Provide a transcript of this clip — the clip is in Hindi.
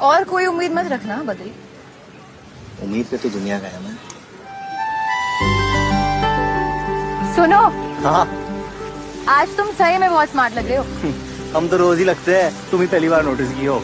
और कोई उम्मीद मत रखना बदरी। उम्मीद पे तो दुनिया का है मैं सुनो। हाँ। आज तुम सही में बहुत स्मार्ट लग रहे हो। हम तो रोज ही लगते हैं तुम ही पहली बार नोटिस की हो।